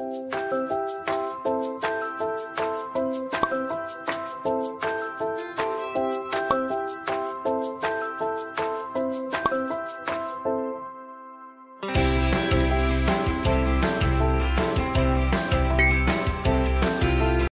Música